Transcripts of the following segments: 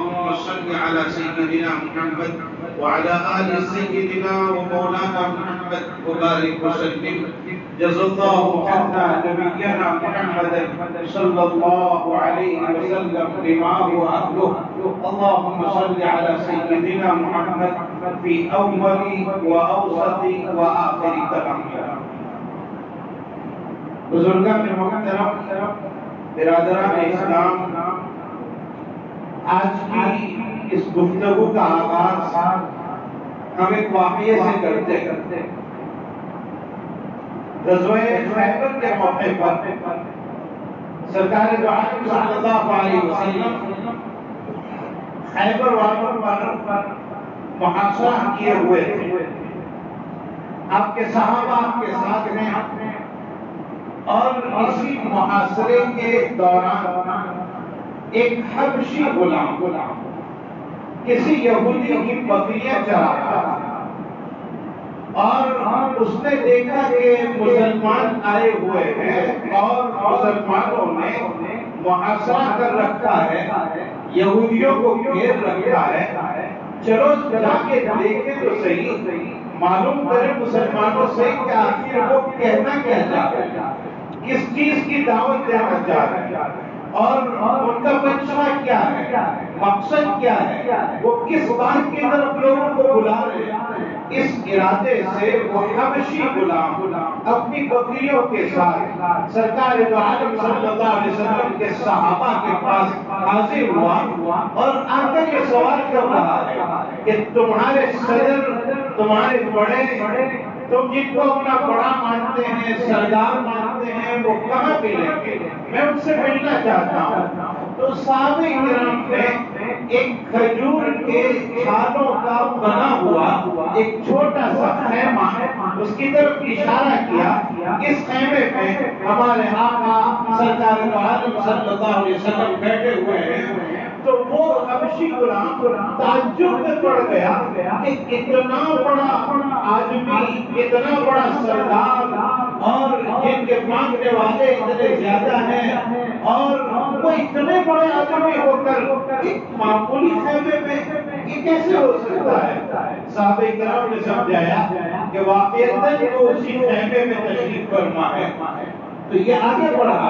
اللهم صل على سيدنا محمد وعلى آل سيدنا ومولانا محمد وبارك وسلم. جزا الله عنا نبينا محمدا صلى الله عليه وسلم بما هو أهله. اللهم صل على سيدنا محمد في أول وأوسط وآخر كلامنا بزرگان محترم برادران اسلام آج کی اس گفتگو کا آغاز ہم ایک واقعے سے کرتے کرتے غزوہ خیبر کے موقع پر سرکار دو عالم صلی اللہ علیہ وسلم خیبر والوں پر محاصرہ کیے ہوئے تھے۔ آپ کے صحابہ آپ کے ساتھ میں اور اسی محاصرے کے دوران ایک حبشی غلام، کسی یہودی کی بکریاں چلا رہا اور اس نے دیکھا کہ مسلمان آئے ہوئے ہیں اور مسلمانوں نے محاصرہ کر رکھا ہے، یہودیوں کو گھیر رکھا ہے۔ چلو، جا کے دیکھیں تو صحیح۔ معلوم کریں مسلمانوں سے کہ آخر وہ کہنا کیا چاہتے ہیں کس چیز کی دعوت دینا چاہتے ہیں۔ اور ان کا بچہ کیا ہے؟ مقصد کیا ہے؟ وہ کس بات کی طرف لوگوں کو بلا رہے ہیں؟ اس ارادے سے وہ حبشی غلام اپنی بکریوں کے ساتھ سرکار عالم صلی اللہ علیہ وسلم کے صحابہ کے پاس حاضر ہوا اور آ کر یہ سوال کر رہا ہے کہ تمہارے صدر، تمہارے بڑے تم جن کو اپنا بڑا مانتے ہیں، سردار مانتے ہیں، وہ کہاں ملیں گے میں ان سے ملنا چاہتا ہوں۔ تو صحابہ کرام نے ایک کھجور کے چھالوں کا بنا ہوا ایک چھوٹا سا خیمہ، اس کی طرف اشارہ کیا اس خیمے پہ ہمارے آقا سرکار عالم صلی اللہ علیہ وسلم بیٹھے ہوئے ہیں۔ تو وہ حبشی غلام تعجب میں پڑ گیا کہ اتنا بڑا آدمی، اتنا بڑا سردار، اور جن کے مانگنے والے اتنے زیادہ ہیں، اور وہ اتنے بڑے آدمی ہو کر ایک معمولی خیمے میں یہ کیسے ہو سکتا ہے؟ صحابہ کرام نے سمجھایا کہ واقعیت وہ اسی خیمے میں تشریف فرما ہے۔ تو یہ آگے بڑھا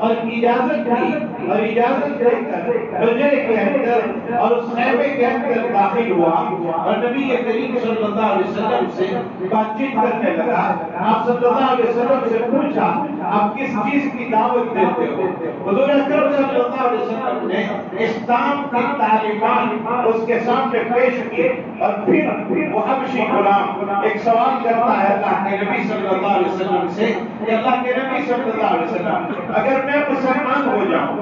اور اجازت دی اور اجازت دے کر بجے کے اندر اور اس خیمے کے اندر داخل ہوا اور نبی کریم صلی اللہ علیہ وسلم سے بات چیت کرنے لگا۔ آپ صلی اللہ علیہ وسلم سے پوچھا آپ کس چیز کی دعوت دیتے ہو۔ حضور اکرم صلی اللہ علیہ وسلم نے اسلام کی تعلیمات اس کے سامنے پیش کی اور پھر وہ حبشی غلام ایک سوال کرتا ہے اللہ کے نبی صلی اللہ علیہ وسلم سے کہ اللہ کے نبی صلی اللہ علیہ وسلم، اگر میں مسلمان ہو جاؤں،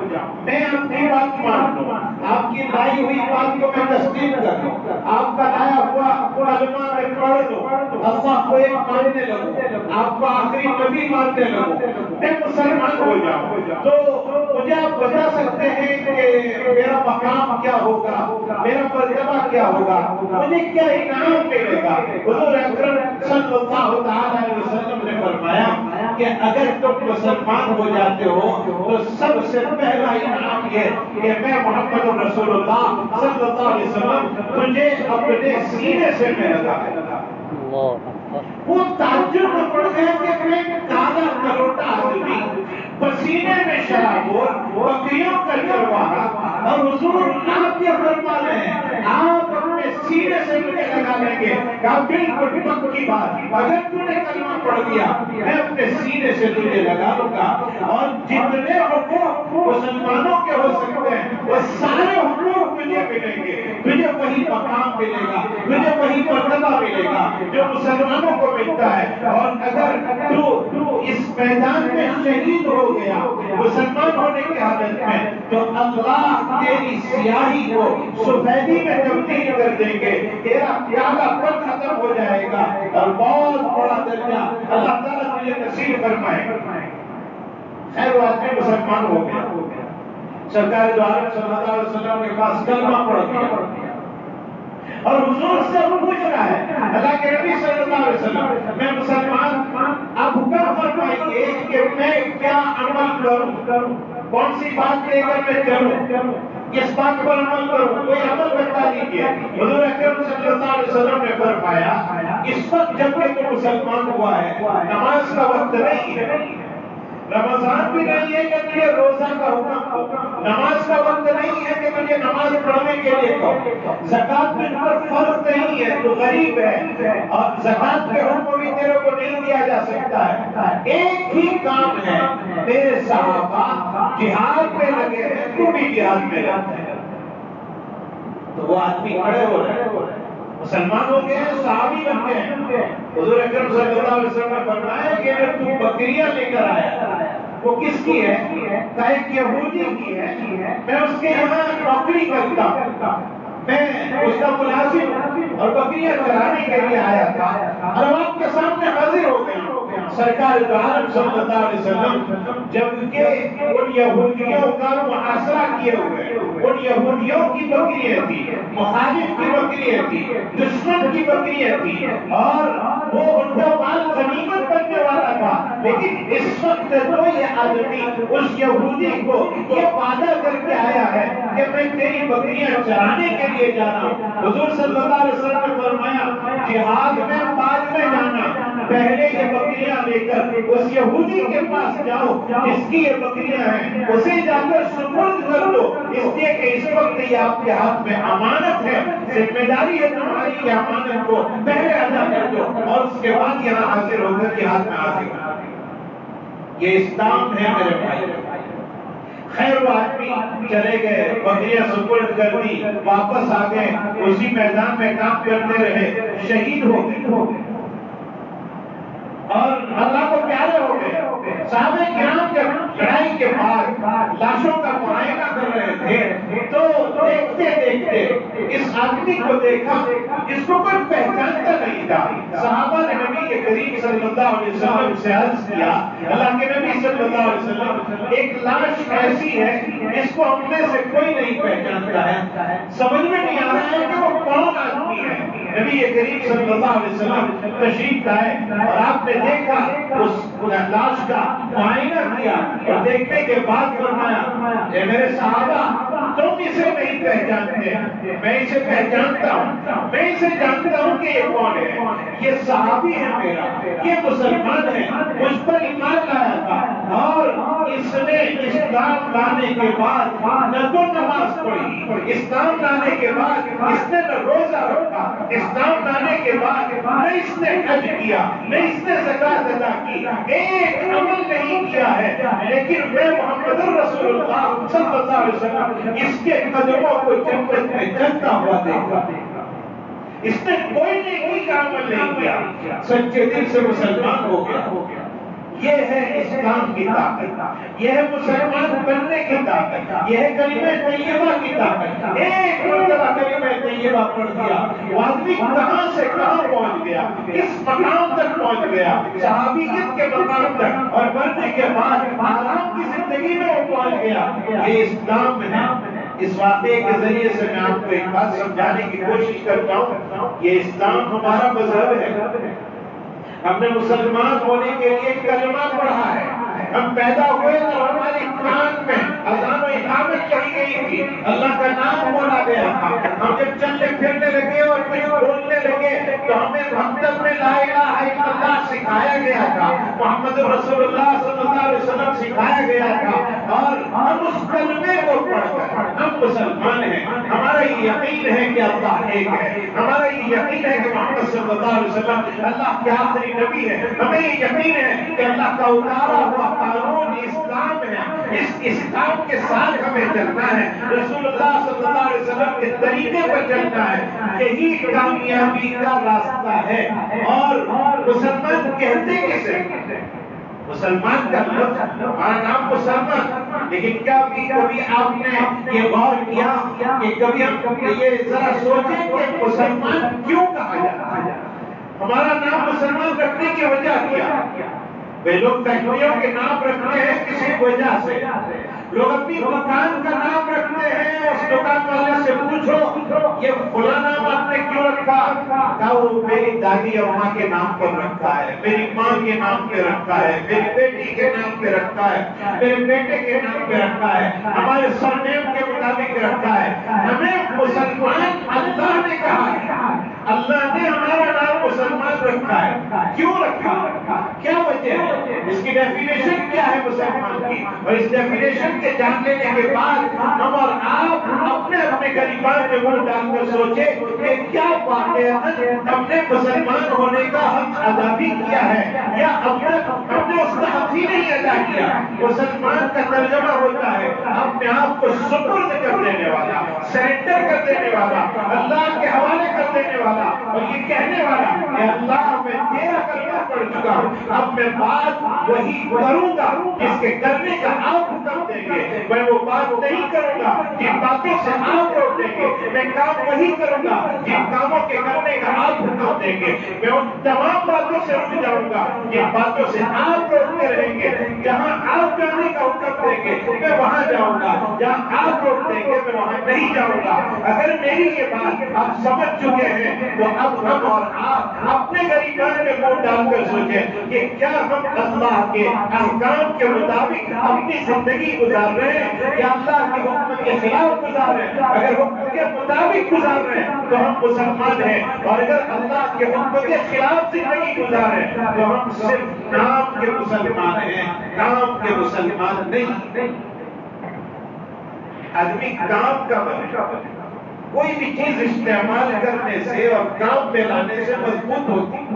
میں اپنی بات مان لوں۔ آپ کی لائی ہوئی بات کو میں تسلیم کر لوں آپ کا لایا ہوا کلمہ میں پڑھ لوں اللہ کو ایک ماننے لگوں۔ آپ کو آخری نبی ماننے لگوں۔ میں مسلمان ہو جاؤں۔ تو مجھے آپ بتا سکتے ہیں کہ میرا مقام کیا ہوگا؟ میرا مرتبہ کیا ہوگا؟ مجھے کیا انعام ملے گا؟ حضور اکرم صلی اللہ علیہ وسلم نے فرمایا کہ اگر تم مسلمان ہو جاتے ہو تو سب سے پہلا انعام یہ کہ میں محمد رسول اللہ صلی اللہ علیہ وسلم تجھے اپنے سینے سے میں لگا وہ تعجب میں پڑ گیا کہ میں تازہ کروٹا آدمی پسینے میں شراب ہو بکریوں کا چرواہا اور حضور آپ یہ فرما رہے ہیں۔ آپ اپنے سینے سے مجھے لگا لیں گے۔ کہا، بالکل پک کی بات۔ اگر تو نے کلمہ پڑھ دیا، میں اپنے سینے سے تجھے لگا لوں گا۔ اور جتنے حقوق مسلمانوں کے ہو سکتے ہیں، وہ سارے حقوق تجھے ملیں گے۔ تجھے وہی مقام ملے گا، تجھے وہی مرتبہ ملے گا جو مسلمانوں کو ملتا ہے۔ اور اگر تو اس میدان میں شہید ہو گیا۔ مسلمان ہونے کی حالت میں تو اللہ تیری سیاہی کو سفیدی میں تبدیل کر دیں گے۔ تیرا پیالہ پر ختم ہو جائے گا اور بہت بڑا درجہ اللہ تعالیٰ تجھے نصیب فرمائے۔ خیر وہ آدمی مسلمان ہو گیا۔ سرکار دو عالم صلی اللہ علیہ وسلم کے پاس کلمہ پڑھ دیا اور حضور سے وہ پوچھ رہا ہے اللہ کے نبی صلی اللہ علیہ وسلم، میں مسلمان آپ حکم فرمائیے کہ میں کیا عمل کروں؟ کون سی بات لے کر میں چلوں اس بات پر عمل کرو کوئی عمل بتا دیجیے حضور اکرم صلی اللہ علیہ وسلم نے فرمایا، اس وقت جبکہ مسلمان ہوا ہے، نماز کا وقت نہیں ہے رمضان بھی نہیں ہے کہ تجھے روزہ کا حکم نماز کا وقت نہیں ہے کہ تجھے نماز پڑھنے کے لیے کہو۔ زکات میں پر فرض نہیں ہے تو غریب ہے۔ اور زکات کے حکم بھی تیرے کو نہیں دیا جا سکتا ہے۔ ایک ہی کام ہے۔ میرے صحابہ جہاد میں لگے ہیں۔ تو بھی جہاد میں لگے ہیں۔ تو وہ آدمی کھڑے ہو رہے ہیں۔ مسلمان ہو گئے ہیں صحابی بن گئے۔ ہیں حضور اکرم صلی اللہ علیہ وسلم نے فرمایا کہ اگر تو بکریاں لے کر آیا، وہ کس کی ہے؟ کہا ایک یہودی کی ہے؟ میں اس کے یہاں نوکری کرتا ہوں۔ میں اس کا ملازم اور بکریاں چلانے کے لیے آیا تھا۔ اور آپ کے سامنے حاضر ہو گئی۔ سرکار عالم صلی اللہ علیہ وسلم جبکہ ان یہودیوں کا محاصرہ کیے ہوئے ان یہودیوں کی بکریاں تھی مخالف کی بکریاں تھی دشمن کی بکریاں تھی اور وہ ان کا مال غنیمت بننے والا تھا۔ لیکن اس وقت تو یہ آدمی اس یہودی کو یہ وعدہ کر کے آیا ہے کہ میں تیری بکریاں چرانے کے لیے جانا ہوں۔ حضور صلی اللہ علیہ وسلم نے فرمایا، جہاد میں میں پہلے یہ بکریاں لے کر اس یہودی کے پاس جاؤ جس کی یہ بکریاں ہیں۔ اسے جا کر سپرد کر دو اس لیے کہ اس وقت یہ آپ کے ہاتھ میں امانت ہے، ذمہ داری ہے تمہاری یہ امانت کو پہلے ادا کر دو اور اس کے بعد یہاں حاضر ہو کر کے ہاتھ میں حاضر۔ یہ اسلام ہے میرے بھائی۔ خیر وہ آدمی چلے گئے، بکریاں سپرد کر دی، واپس آ گئے، اسی میدان میں کام کرتے رہے، شہید ہو گئے۔ اور اللہ کو پیارے ہو گئے۔ صحابہ کرام جب لڑائی کے بعد لاشوں کا معائنہ کر رہے تھے۔ تو دیکھتے دیکھتے اس آدمی کو دیکھا، اس کو کوئی پہچانتا نہیں تھا۔ صحابہ نے نبی کے کریم صلی اللہ علیہ وسلم سے عرض کیا، اللہ کے نبی صلی اللہ علیہ وسلم، ایک لاش ایسی ہے جس کو ہم میں سے کوئی نہیں پہچانتا ہے۔ سمجھ میں نہیں آ رہا ہے کہ وہ کون آدمی ہے۔ نبی کریم صلی اللہ علیہ وسلم تشریف لائے اور آپ نے دیکھا، اس لاش کا معائنہ کیا اور دیکھنے کے بعد فرمایا اے میرے صحابہ تم اسے نہیں پہچانتے، میں اسے پہچانتا ہوں۔ میں اسے جانتا ہوں کہ یہ کون ہے۔ یہ صحابی ہے میرا۔ یہ مسلمان ہے مجھ پر ایمان لایا تھا۔ اور اس نے اسلام لانے کے بعد نہ تو نماز پڑھی۔ اسلام لانے کے بعد اس نے نہ روزہ رکھا۔ اسلام لانے کے بعد نہ اس نے حج کیا، نہ اس نے زکات ادا کی۔ ایک عمل نہیں کیا ہے۔ لیکن میں محمد رسول اللہ صلی اللہ علیہ وسلم اس کے قدموں کو جنت میں چلتا ہوا دیکھا اس نے کوئی نیکی کا عمل نہیں کیا۔ سچے دل سے مسلمان ہو گیا۔ یہ ہے اسلام کی طاقت۔ یہ ہے مسلمان بننے کی طاقت۔ یہ ہے کلمہ طیبہ کی طاقت۔ ایک مرتبہ کلمہ طیبہ پڑھ دیا۔ وہ آدمی کہاں سے کہاں پہنچ گیا؟ کس مقام تک پہنچ گیا؟ صحابیت کے مقام تک؟ اور بننے کے بعد آرام کی زندگی میں وہ پہنچ گیا۔ یہ اسلام ہے۔ اس واقعے کے ذریعے سے میں آپ کو ایک بات سمجھانے کی کوشش کرتا ہوں یہ اسلام ہمارا مذہب ہے۔ ہم نے مسلمان ہونے کے لیے کلمہ پڑھا ہے۔ ہم پیدا ہوئے تو ہماری کان میں اذان و اقامت کہی گئی تھی۔ اللہ کا نام بولا گیا۔ تھا ہم جب چلنے پھرنے لگے اور کچھ بولنے لگے تو ہمیں مکتب میں لا الہ الا اللہ سکھایا گیا تھا۔ محمد رسول اللہ صلی اللہ علیہ وسلم سکھایا گیا تھا۔ اور ہم اس کلمے کو پڑھ کر ہم مسلمان ہیں۔ ہمارا یہ یقین ہے کہ اللہ ایک ہے۔ ہمارا یہ یقین ہے کہ محمد صلی اللہ علیہ وسلم اللہ کے آخری نبی ہے۔ ہمیں یہ یقین ہے کہ اللہ کا اتارا ہوا قانون اسلام ہے۔ اس اسلام کے ساتھ ہمیں چلنا ہے۔ رسول اللہ صلی اللہ علیہ وسلم کے طریقے پر چلنا ہے۔ یہی کامیابی کا راستہ ہے۔ اور مسلمان کہتے کسے مسلمان کا لفظ ہمارا نام مسلمان لیکن کیا بھی کبھی آپ نے یہ غور کیا کہ کبھی ہم یہ ذرا سوچیں کہ مسلمان کیوں کہا جاتا ہے؟ ہمارا نام مسلمان رکھنے کی وجہ کیا؟ وہ لوگ فیکٹریوں کے نام رکھتے ہیں کسی وجہ سے لوگ اپنی دکان کا نام رکھتے ہیں اس دکان والے سے پوچھو یہ فلاں نام آپ نے کیوں رکھا کہا وہ میری دادی اماں کے نام پر رکھا ہے میری ماں کے نام پہ رکھا ہے میری بیٹی کے نام پہ رکھا ہے میرے بیٹے کے نام پہ رکھا ہے ہمارے سرنیم کے مطابق رکھا ہے ہمیں مسلمان اللہ نے کہا ہے اللہ نے ہمارا نام مسلمان رکھا ہے کیوں رکھا کیا وجہ ہے اس کی ڈیفینیشن کیا ہے مسلمان کی؟ اور اس ڈیفینیشن کے جان لینے کے بعد ہم اور آپ اپنے اپنے غریبان میں منہ ڈال کر سوچے کہ کیا واقعہ ہم نے مسلمان ہونے کا حق ادا بھی کیا ہے یا ہم نے ہم نے اس کا حق ہی نہیں ادا کیا؟ مسلمان کا ترجمہ ہوتا ہے، اپنے آپ کو سپرد کر دینے والا۔ سرنڈر کر دینے والا اللہ کے حوالے کر دینے والا اور یہ کہنے والا کہ اللہ میں تیرا کرنا پڑ چکا ہوں اب میں بات وہی کروں گا جس کے کرنے کا آپ حکم دیں گے میں وہ بات نہیں کروں گا۔ جن باتوں سے آپ روک دیں گے، میں کام وہی کروں گا۔ جن کاموں کے کرنے کا آپ حکم دیں گے۔ میں ان تمام باتوں سے رک جاؤں گا۔ جن باتوں سے آپ روکتے رہیں گے، جہاں آپ کرنے کا حکم دیں گے، میں وہاں جاؤں گا۔ جہاں آپ روک دیں گے، میں وہاں نہیں جاؤں گا۔ اگر میری یہ بات آپ سمجھ چکے ہیں، تو اب ہم اور آپ اپنے غریبان میں منہ ڈال کر سوچیں کہ کیا ہم اللہ کے احکام کے مطابق اپنی زندگی گزار رہے ہیں۔ یا اللہ کے حکم کے خلاف گزار رہے ہیں۔ اگر حکم کے مطابق گزار رہے ہیں تو ہم مسلمان ہیں۔ اور اگر اللہ کے حکم کے خلاف زندگی گزار رہے ہیں تو ہم صرف نام کے مسلمان ہیں۔ کام کے مسلمان نہیں۔ آدمی کام کا بنے۔ کوئی بھی چیز استعمال کرنے سے اور کام پہ لانے سے مضبوط ہوتی۔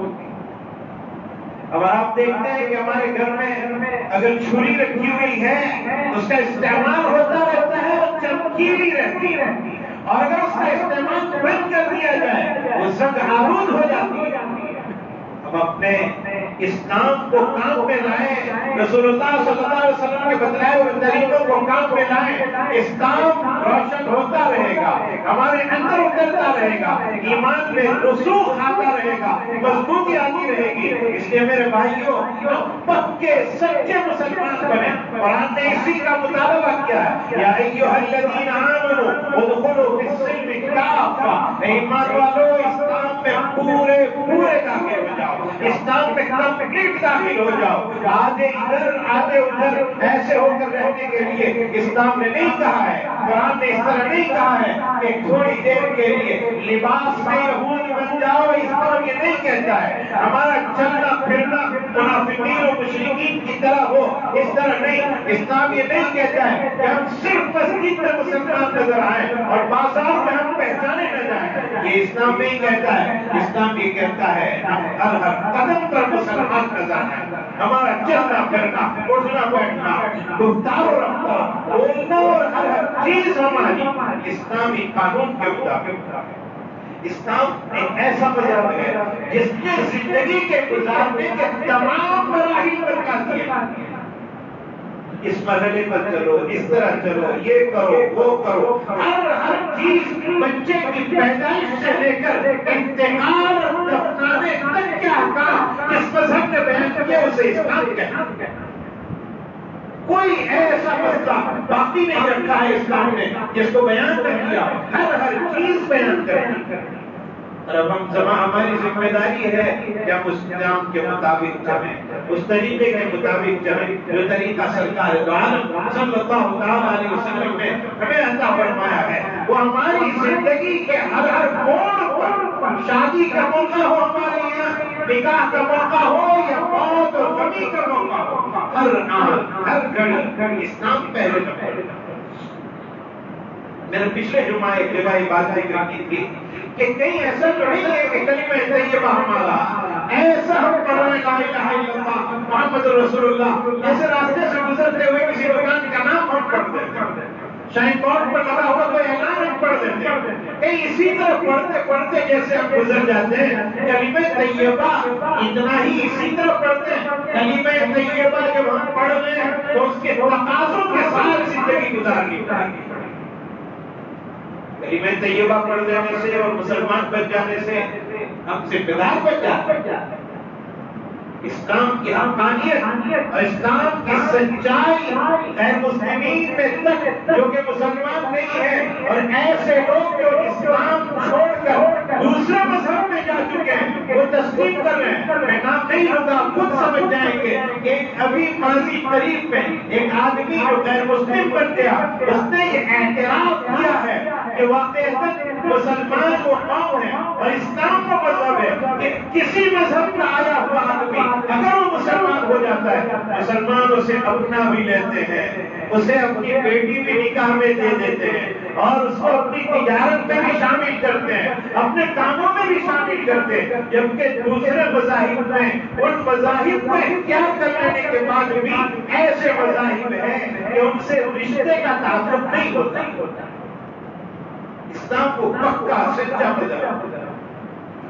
اب آپ دیکھتے ہیں کہ ہمارے گھر میں اگر چھری رکھی ہوئی ہے اس کا استعمال ہوتا رہتا ہے وہ چمکیلی رہتی ہے۔ اور اگر اس کا استعمال بند کر دیا جائے وہ سب آلود ہو جاتی ہے۔ اب اپنے اس کام کو کام پہ لائیں۔ رسول اللہ صلی اللہ علیہ وسلم کے بتلائے ہوئے طریقوں کو کام پہ لائیں۔ اس کام روشن ہوتا رہے گا، ہمارے اندر اترتا رہے گا، ایمان میں رسوخ آتا رہے گا، مضبوطی آتی رہے گی۔ اس لیے میرے بھائیوں پکے سچے مسلمان بنے قرآن نے اسی کا مطالبہ کیا ہے۔ یا ایوہ الذین آمنوا ادخلوا فی السلم کافہ۔ ایمان والو اسلام میں پورے پورے داخل ہو جاؤ۔ اسلام میں کمپلیٹ داخل ہو جاؤ۔ آدھے ادھر آدھے ادھر۔ ایسے ہو کر رہنے کے لیے اسلام نے نہیں کہا ہے، قرآن نے اس طرح نہیں کہا ہے کہ تھوڑی دیر کے لیے لباس میں یہود بن جاؤ اسلام یہ نہیں کہتا ہے۔ ہمارا چلنا پھرنا منافقین و مشرقین کی طرح ہو، اس طرح نہیں۔ اسلام یہ نہیں کہتا ہے کہ ہم صرف مسجد میں مسلمان نظر آئیں اور بازار میں ہم پہچانے نہ جائیں۔ یہ اسلام نہیں کہتا ہے، اسلام یہ کہتا ہے ہر ہر قدم پر مسلمان نظر آئیں ہمارا چلنا پھرنا، اٹھنا بیٹھنا، گفتار و رفتار، بولنا اور ہر ہر چیز ہماری اسلامی قانون کے مطابق اسلام ایک ایسا مذہب ہے، جس نے زندگی کے گزارنے کے تمام مراحل پر کر دیا اس مرحلے پر چلو، اس طرح چلو، یہ کرو، وہ کرو۔ ہر ہر چیز بچے کی پیدائش سے لے کر انتقال دفنانے تک کے احکام اس مذہب نے بیان کیا اسے اسلام کہنا کوئی ایسا مسئلہ باقی نہیں رکھا ہے اسلام نے، جس کو بیان کر دیا۔ ہر ہر چیز بیان کر اور اب ہم زمان ہماری ذمہ داری ہے کہ ہم اس نظام کے مطابق چلیں اس طریقے کے مطابق چلیں جو طریقہ سرکار دو عالم صلی اللہ علیہ وسلم نے ہمیں عطا فرمایا ہے، وہ ہماری زندگی کے ہر ہر موڑ پر شادی کا موقع ہو، ہمارے یہاں نکاح کا موقع ہو یا موت اور غمی کا موقع ہو، ہر آن ہر گھڑی اسلام پہلے نمبر میں نے پچھلے جمعہ ایک جگہ یہ بات ذکر کی تھی کہ کہیں ایسا تو نہیں ہے کہ کلمہ طیبہ ہمارا۔ ایسا ہم پڑھ رہے لا الہ الا اللہ، محمد رسول اللہ ایسے راستے سے گزرتے ہوئے کسی دکان کا نام ہم پڑھ دیتے شاہین بورڈ پر لگا ہوا کوئی اعلان ہم پڑھ دیتے کہیں اسی طرح پڑھتے پڑھتے جیسے ہم گزر جاتے ہیں، کلمہ طیبہ اتنا ہی اسی طرح پڑھتے ہیں۔ کلمہ طیبہ جب ہم پڑھ رہے ہیں، تو اس کے تقاضوں کے ساتھ زندگی گزارنی۔ کلمہ طیبہ پڑھ جانے سے اور مسلمان بن جانے سے ہم ذمہ دار بن جاتے ہیں اسلام کی حقانیت اور اسلام کی سچائی غیر مسلمین میں تک جو کہ مسلمان نہیں ہے اور ایسے لوگ جو اسلام چھوڑ کر دوسرے مذہب میں جا چکے ہیں، وہ تسلیم کر رہے ہیں۔ میں نام نہیں ہوگا خود سمجھ جائیں گے کہ ابھی ماضی قریب میں ایک آدمی جو غیر مسلم بن گیا، اس نے یہ اعتراف کیا ہے کہ واقع مسلمان وہ قوم ہے اور اسلام کا مذہب ہے کہ کسی مذہب کا آیا ہوا آدمی اگر وہ مسلمان ہو جاتا ہے مسلمان اسے اپنا بھی لیتے ہیں، اسے اپنی بیٹی بھی نکاح میں دے دیتے ہیں۔ اور اس کو اپنی تجارت میں بھی شامل کرتے ہیں، اپنے کاموں میں بھی شامل کرتے ہیں، جبکہ دوسرے مذاہب میں، ان مذاہب میں اختیار کر لینے کے بعد بھی ایسے مذاہب ہیں کہ ان سے رشتے کا تعلق نہیں ہوتا۔ اسلام کو پکا سچا مذہب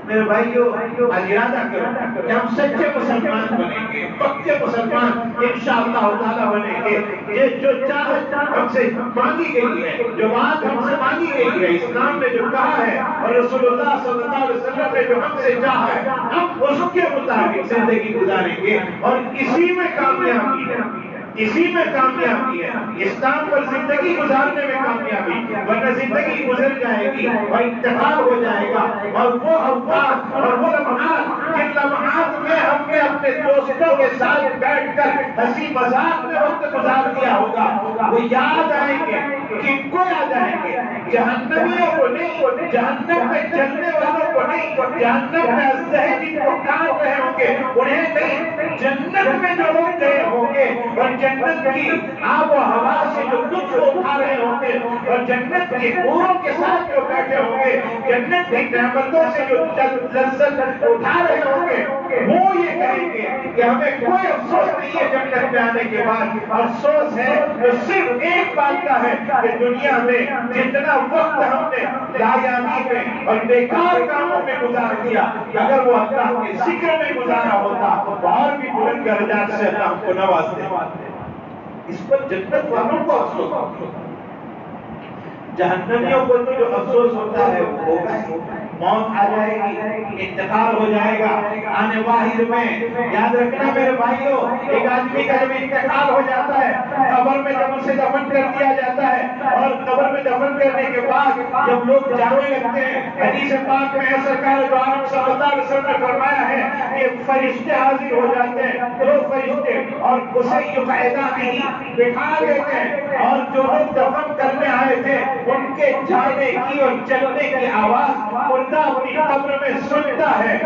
میرے بھائیو ارادہ کرو کہ ہم سچے مسلمان بنیں گے پکے مسلمان انشاءاللہ تعالیٰ بنیں گے یہ جو چاہت ہم سے مانگی گئی ہے جو بات ہم سے مانگی گئی ہے اسلام نے جو کہا ہے اور رسول اللہ صلی اللہ علیہ وسلم نے جو ہم سے چاہا ہے ہم اس کے مطابق زندگی گزاریں گے اور اسی میں کامیابی ہے اسی میں کامیابی ہے۔ اسلام پر زندگی گزارنے میں کامیابی۔ ورنہ زندگی گزر جائے گی اور انتقال ہو جائے گا۔ اور وہ اوقات اور وہ لمحات جن لمحات میں ہم نے اپنے دوستوں کے ساتھ بیٹھ کر ہنسی مذاق میں وقت گزار دیا ہوگا، وہ یاد آئیں گے کن کو یاد آئیں گے، جہنمیوں کو نہیں، جہنم میں چلنے والوں کو نہیں، جہنم میں ازدہ جن کو کام رہے ہوں گے، انہیں نہیں، جنت میں جو لوگ گئے ہوں گے، اور جنت کی آب و ہوا سے جو لطف اٹھا رہے ہوں گے، اور جنت کے پوروں کے ساتھ جو بیٹھے ہوں گے، جنت کی نعمتوں سے جو لذت اٹھا رہے ہوں گے، وہ یہ کہیں گے کہ ہمیں کوئی افسوس نہیں ہے جنت میں آنے کے بعد۔ افسوس ہے وہ صرف ایک بات کا ہے کہ دنیا میں جتنا وقت ہم نے لایانی میں اور بیکار کاموں میں گزار دیا، اگر وہ اللہ کے ذکر میں گزارا ہوتا، تو اور بھی بلند درجات سے اللہ ہم کو نواز دے اس پر جنت والوں کو افسوس ہوتا جہنمیوں کو تو جو افسوس ہوتا ہے، وہ ہوگا موت آ جائے گی، انتقال ہو جائے گا۔ آنے واحد میں، یاد رکھنا میرے بھائیوں، ایک آدمی کا جب انتقال ہو جاتا ہے، قبر میں جب اسے دفن کر دیا جاتا ہے، اور قبر میں دفن کرنے کے بعد جب لوگ جانے لگتے ہیں، حدیث پاک میں سرکار دو عالم صلی اللہ علیہ وسلم نے فرمایا ہے کہ فرشتے حاضر ہو جاتے ہیں، دو فرشتے، اور اسے یہ فائدہ نہیں، بٹھا دیتے ہیں۔ اور جو لوگ دفن کرنے آئے تھے، ان کے جانے کی اور چلنے کی آواز مردہ اپنی قبر میں سنتا ہے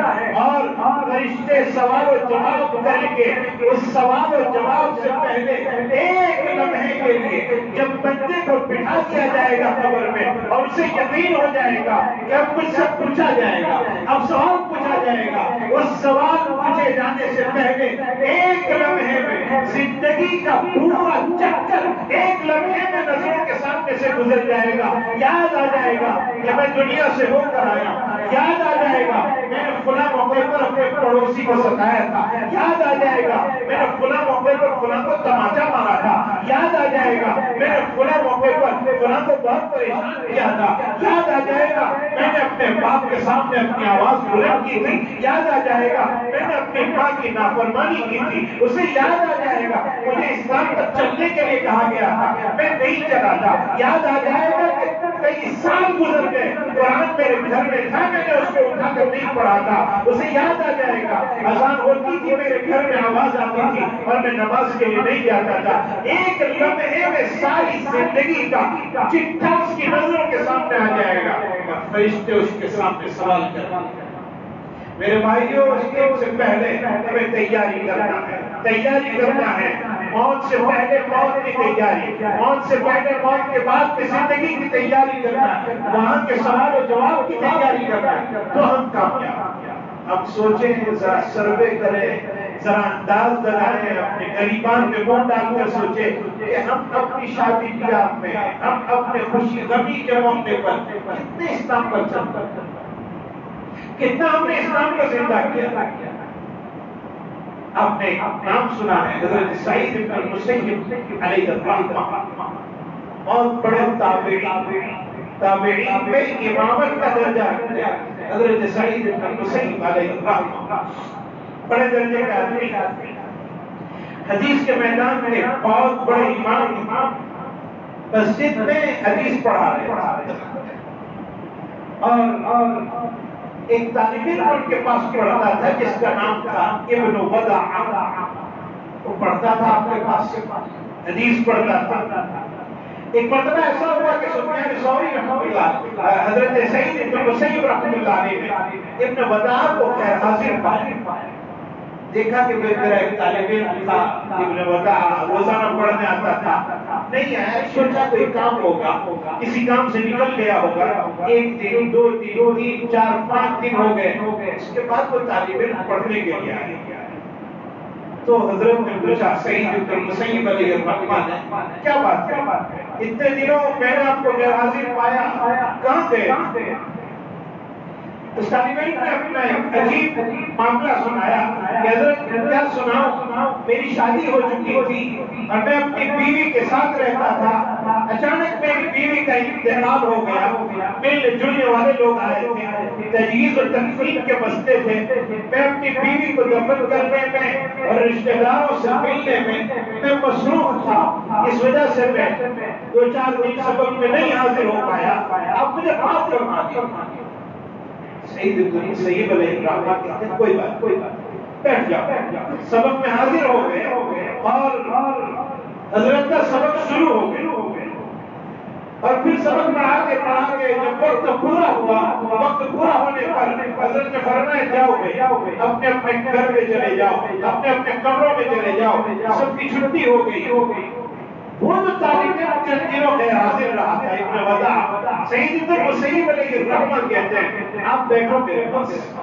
اور فرشتے سوال و جواب کریں گے اس سوال و جواب سے پہلے ایک لمحے کے لیے جب بندے کو بٹھا دیا جائے گا قبر میں اور اسے یقین ہو جائے گا کہ اب کچھ سب پوچھا جائے گا، اب سوال پوچھا جائے گا۔ اس سوال پوچھے جانے سے پہلے ایک لمحے میں زندگی کا پورا چکر ایک لمحے میں نظروں کے سامنے سے گزر جائے گا، یاد آ جائے گا کہ میں دنیا سے ہو کر آیا، یاد آ جائے گا میں نے فلاں موقع پر اپنے پڑوسی کو ستایا تھا۔ یاد آ جائے گا، میں نے فلاں موقع پر فلاں کو تماچا مارا تھا۔ یاد آ جائے گا، میں نے فلاں موقع پر فلاں کو بہت پریشان کیا تھا۔ یاد آ جائے گا، میں نے اپنے باپ کے سامنے اپنی آواز بلند کی تھی۔ یاد آ جائے گا، میں نے اپنی ماں کی نافرمانی کی تھی۔ اسے یاد آ جائے گا، مجھے اسلام پر چلنے کے لیے کہا گیا تھا۔ میں نہیں چلا تھا۔ یاد آ جائے گا کہ کئی سال گزر گئے۔ قرآن میرے گھر میں تھا، میں نے اس کو اٹھا کر نہیں پڑھا تھا اسے یاد آ جائے گا۔ اذان ہوتی تھی، میرے گھر میں آواز آتی تھی اور میں نماز کے لیے نہیں جاتا تھا۔ ایک لمحے میں ساری زندگی کا چٹھا اس کی نظروں کے سامنے آ جائے گا۔ فرشتے اس کے سامنے سوال کر میرے بھائیوں اس سے پہلے ہمیں تیاری کرنا ہے۔ تیاری کرنا ہے۔ موت سے پہلے موت کی تیاری، موت سے پہلے موت کے بعد کی زندگی کی تیاری کرنا، وہاں کے سوال و جواب کی تیاری کرنا، تو ہم کامیاب اب سوچیں ذرا سروے کریں، ذرا انداز لگائیں اپنے غریبان میں منہ ڈال کر سوچیں کہ ہم اپنی شادی بیاہ میں، ہم اپنے خوشی غمی کے موقع پر کتنے اسلام پر چلتا کتنا ہم نے اسلام کو زندہ کیا؟ آپ نے نام سنا ہے، حضرت سعید ابن المسیب علیہ الرحمہ اور بڑے تابعین تابعین میں امامت کا درجہ حضرت سعید ابن المسیب علیہ الرحمہ بڑے درجے کا آدمی حدیث کے میدان میں بہت بڑے امام مسجد میں حدیث پڑھا رہے اور ایک طالب علم کے پاس پڑھتا تھا جس کا نام تھا ابن وضع. وہ پڑھتا تھا آپ کے پاس. سے حدیث پڑھتا تھا. ایک مرتبہ ایسا ہوا کہ سفیان ثوری رحمۃ اللہ حضرت سعید ابن مسیب رحمۃ اللہ علیہ، ابن وضع کو خیر حاضر پایا. دیکھا کہ میرا ایک طالب علم تھا، ابن وضع، روزانہ پڑھنے آتا تھا. نہیں آیا سوچا کوئی کام ہوگا، کسی کام سے نکل گیا ہوگا، ایک دن دو دن تین، چار، پانچ دن ہو گئے، اس کے بعد وہ طالب علم پڑھنے کے لیے آئے۔ تو حضرت نے پوچھا سعید مسیب علی الرحمان ہے کیا بات ہے؟ اتنے دنوں میں نے آپ کو غیر حاضر پایا، کہاں تھے نے اپنا ایک عجیب معاملہ سنایا کہ حضرت کیا سناؤ، میری شادی ہو چکی تھی اور میں اپنی بیوی کے ساتھ رہتا تھا۔ اچانک میری بیوی کا انتقال ہو گیا۔ مل جلنے والے لوگ آئے تھے، تجہیز اور تنظیم کے بستے تھے۔ میں اپنی بیوی کو دفن کرنے میں اور رشتہ داروں سے ملنے میں میں مصروف تھا۔ اس وجہ سے میں دو چار دن سبق میں نہیں حاضر ہو پایا۔ اب مجھے معاف کرنا دیا سعید ابن سیب علیہ الرحمہ کہتے ہیں، کوئی بات کوئی بات بیٹھ جاؤ۔ سبق میں حاضر ہو گئے اور حضرت کا سبق شروع ہو گئے اور پھر سبق پڑھا کے پڑھا کے جب وقت پورا ہوا، وقت پورا ہونے پر حضرت نے فرمایا، جاؤ گے اپنے اپنے گھر میں چلے جاؤ، اپنے اپنے کمروں میں چلے جاؤ۔ سب کی چھٹی ہو گئی۔ وہ جو طالب علم میں حاضر رہا تھا ابن وضع۔ سعید ابن مسیب علیہ الرحمن کہتے ہیں، آپ بیٹھو میرے پاس۔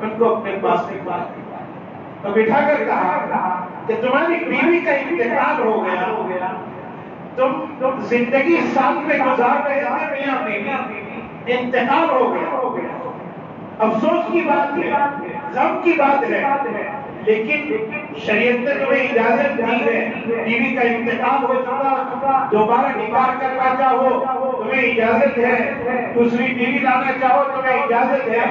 ان کو اپنے پاس بٹھا تو بٹھا کر کہا کہ تمہاری بیوی کا انتقال ہو گیا۔ تم زندگی ساتھ میں گزار رہے تھے، میاں بیوی۔ انتقال ہو گیا۔ افسوس کی بات ہے، غم کی بات ہے۔ لیکن شریعت نے تمہیں اجازت دی ہے۔ بیوی کا انتقال ہو چکا، دوبارہ نکاح کرنا چاہو تمہیں اجازت ہے۔ دوسری بیوی لانا چاہو، تمہیں اجازت ہے۔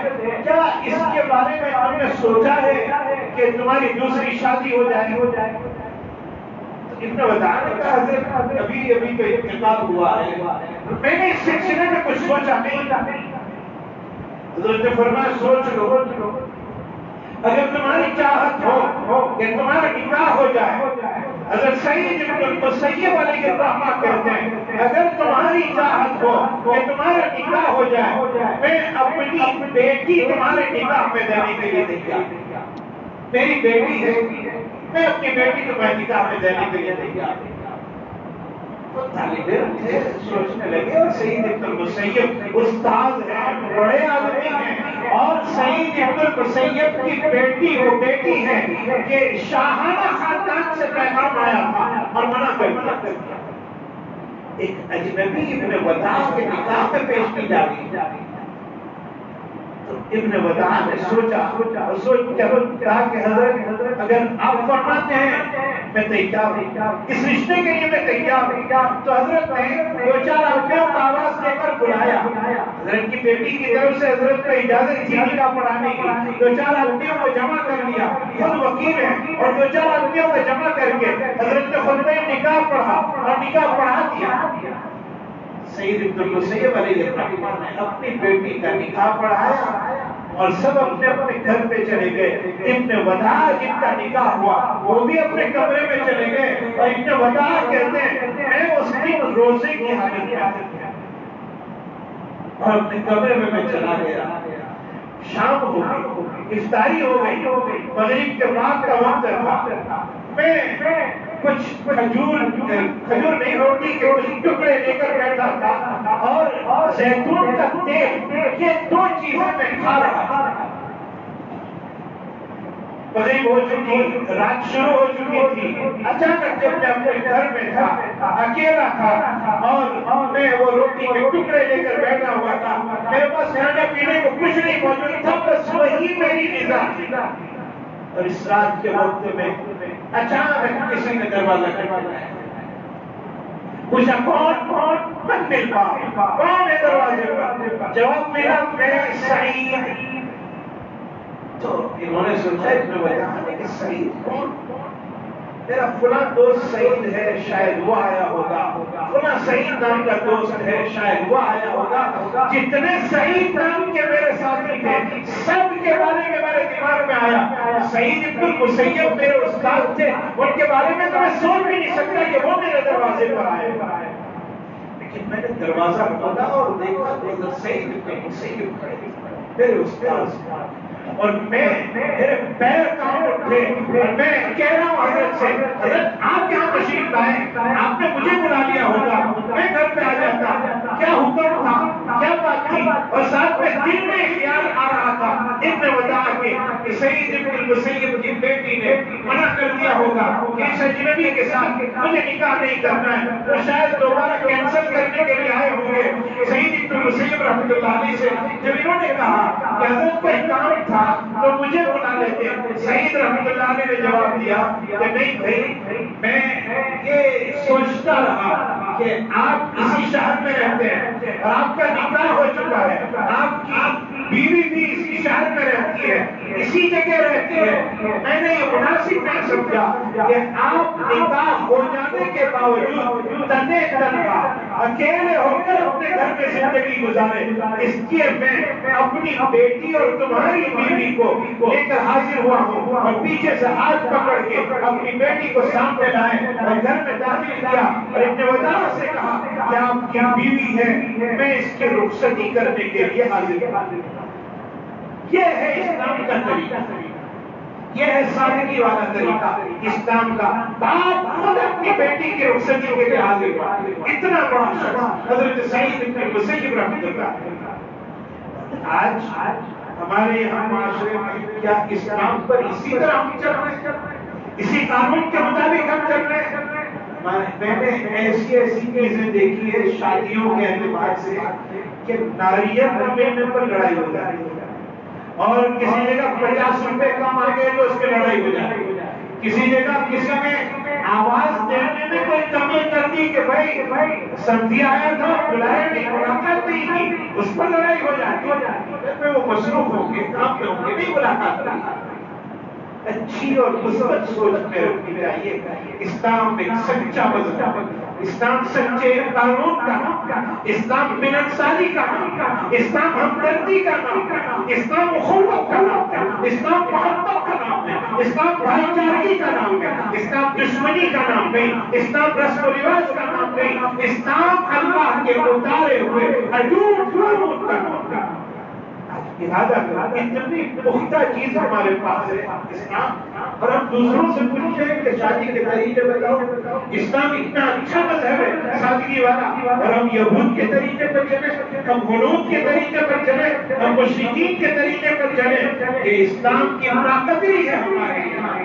کیا اس کے بارے میں تم نے سوچا ہے کہ تمہاری دوسری شادی ہو جائے؟ ہو جائے ابن بتانے کا حضرت ابھی ابھی تو انتقال ہوا ہے۔ میں نے اس سلسلے میں کچھ سوچا نہیں۔ حضرت نے فرمایا، سوچ لو۔ اگر تمہاری چاہت ہو کہ تمہارا نکاح ہو جائے، اگر سعید ابن سید علیہ الرحمہ کہتے ہیں، اگر تمہاری چاہت ہو کہ تمہارا نکاح ہو جائے، میں اپنی بیٹی تمہارے نکاح میں دینے کے لیے تیار میری بیٹی ہے، میں اپنی بیٹی تمہیں نکاح میں دینے کے لیے تیار تھے سوچنے لگے اور سعید ابن المسیب استاد ہیں بڑے آدمی ہیں اور سعید ابن المسیب کی بیٹی وہ بیٹی ہے کہ شاہانہ خاندان سے پیغام آیا تھا اور منع کر دیا ایک اجنبی ابن وضع کے نکاح میں پیش کی جا رہی ابن وضع نے سوچا اور سوچ کہا کہ حضرت اگر آپ فرماتے ہیں میں تیار ہوں۔ اس رشتے کے لیے میں تیار ہوں۔ تو حضرت نے دو چار آدمیوں کو آواز دے کر بلایا۔ حضرت کی بیٹی کی طرف سے حضرت کو اجازت تھی نکاح پڑھانے کی۔ دو چار آدمیوں کو جمع کر لیا۔ خود وکیل ہے اور دو چار آدمیوں کو جمع کر کے حضرت نے خود میں نکاح پڑھا اور نکاح پڑھا دیا۔ سعید ابن المسیب علیہ الرحمن نے اپنی بیٹی کا نکاح پڑھایا۔ اور سب اپنے اپنے گھر پہ چلے گئے۔ ابن ودا جن کا نکاح ہوا، وہ بھی اپنے کمرے میں چلے گئے۔ اور ابن ودا کہتے ہیں، میں اس دن روزے کی حالت میں اور اپنے کمرے میں میں چلا گیا۔ شام ہو گئی، افطاری ہو گئی، مغرب کے بعد کا وقت تھا۔ میں کچھ کھجور کھجور نہیں، روٹی کے کچھ ٹکڑے لے کر بیٹھا تھا۔ اور زیتون کا تیل یہ دو چیزیں میں کھا رہا تھا مغرب ہو چکی، رات شروع ہو چکی تھی۔ اچانک جب میں اپنے گھر میں تھا، اکیلا تھا، اور میں وہ روٹی کے ٹکڑے لے کر بیٹھا ہوا تھا۔ میرے پاس کھانے پینے کو کچھ نہیں موجود تھا، بس وہی میری غذا۔ اور اس رات کے وقت میں اچانک کسی نے دروازہ کھٹکھٹایا پوچھا، کون؟ کون؟ من مل پا کون ہے دروازے پر؟ جواب ملا میں سعید۔ تو انہوں نے سوچا ابن وجہ کہ سعید کون میرا فلاں دوست سعید ہے شاید وہ آیا ہوگا فلاں سعید نام کا دوست ہے شاید وہ آیا ہوگا جتنے سعید نام کے میرے ساتھی تھے سب کے بارے میں میرے دماغ میں آیا سعید ابن المسیب میرے استاد تھے ان کے بارے میں تو میں سوچ بھی نہیں سکتا کہ وہ میرے دروازے پر آئے لیکن میں نے دروازہ کھولا اور دیکھا سعید ابن کھڑے میرے استاد اور میں میرے پیر کام اٹھے اور میں کہہ رہا ہوں حضرت سے، حضرت آپ یہاں تشریف لائیں، آپ نے مجھے بلا لیا ہوگا، میں گھر پہ آ جاتا کیا حکم تھا؟ کیا بات تھی؟ اور ساتھ میں دل میں خیال آ رہا تھا ابن ودا کے کہ سعید ابن المسیب کی بیٹی نے منع کر دیا ہوگا کہ اس اجنبی کے ساتھ مجھے نکاح نہیں کرنا ہے۔ وہ شاید دوبارہ کینسل کرنے کے لیے آئے ہوں گے۔ سعید ابن المسیب رحمۃ اللہ علیہ سے جب انہوں نے کہا کہ حضرت کا کام تھا تو مجھے بلا لیتے سعید رحمۃ اللہ علیہ نے جواب دیا کہ نہیں بھائی، میں یہ سوچتا رہا۔ کہ آپ اسی شہر میں رہتے ہیں اور آپ کا نکاح ہو چکا ہے۔ آپ کی بیوی بھی اسی شہر میں رہتی ہے اسی جگہ رہتی ہے میں نے یہ مناسب نہیں سمجھا کہ آپ نکاح ہو جانے کے باوجود تنے تنہا اکیلے ہو کر اپنے گھر میں زندگی گزارے اس لیے میں اپنی بیٹی اور تمہاری بیوی کو لے کر حاضر ہوا ہوں اور پیچھے سے ہاتھ پکڑ کے اپنی بیٹی کو سامنے لائے اور گھر میں داخل کیا اور ابن وزارت سے کہا کہ آپ کی بیوی ہے؟ میں اس کی رخصتی کرنے کے لیے حاضر ہوں۔ یہ ہے اسلام کا طریقہ. یہ ہے سادگی والا طریقہ. اسلام کا باپ خود اپنی بیٹی کی رخصتی کے لیے حاضر ہوا اتنا بڑا شخص حضرت سعید ابن مسیب رحمۃ اللہ آج ہمارے یہاں معاشرے میں کیا اسلام پر اسی طرح ہم چل رہے ہیں؟ اسی قانون کے مطابق ہم چل رہے ہیں؟ میں نے ایسی ایسی چیزیں دیکھی ہے شادیوں کے اعتبار سے کہ ناریت ملنے پر لڑائی ہو جاتی ہے۔ اور کسی جگہ پچاس روپے کم آ گئے تو اس پہ لڑائی ہو جاتی کسی جگہ کسی میں آواز دینے میں کوئی کمی کر دی کہ بھائی سردی آیا تھا، بلایا نہیں، ملاقات نہیں کی، اس پر لڑائی ہو جاتی وہ مصروف ہوں گے، کام پہ ہوں گے، نہیں ملاقات اچھی اور مثبت سوچ میں رکھنی چاہیے۔ اسلام ایک سچا مذہب اسلام سچے قانون کا نام، اسلام ملنساری کا نام، اسلام ہمدردی کا نام، اسلام اخوت کا نام، اسلام محبت کا نام ہے اسلام بھائی چارگی کا نام ہے اسلام دشمنی کا نام نہیں اسلام رسم و رواج کا نام نہیں اسلام اللہ کے اتارے ہوئے حدود کا نام۔ ہے اتنی پختہ چیز ہمارے پاس ہے، اسلام، اور ہم دوسروں سے پوچھتے ہیں کہ شادی کے طریقے بتاؤ۔ اسلام اتنا اچھا مذہب ہے، سادگی والا، اور ہم یہود کے طریقے پر چلے ہم غلوب کے طریقے پر چلے ہم مشرقین کے طریقے پر چلے کہ اسلام کی طاقت ہی ہے ہمارے یہاں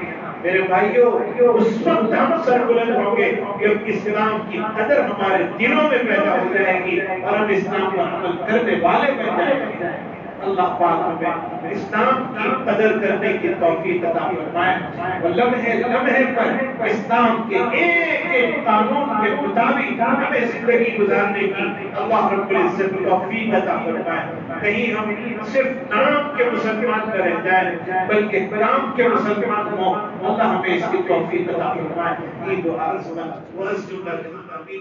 میرے بھائیوں اس وقت ہم سر بلند ہوں گے کہ اسلام کی قدر ہمارے دلوں میں پیدا ہو جائے گی اور ہم اسلام پر عمل کرنے والے بن جائیں گے۔ اللہ پاک ہمیں اسلام کی قدر کرنے کی توفیق عطا فرمائے اور لمحے لمحے پر اسلام کے ایک ایک قانون کے مطابق ہمیں زندگی گزارنے کی اللہ رب العزت توفیق عطا فرمائے۔ کہیں ہم صرف نام کے مسلمان نہ رہ جائیں، بلکہ کام کے مسلمان ہوں۔ اللہ ہمیں اس کی توفیق عطا فرمائے۔ عید و عرض و عرض جملہ امین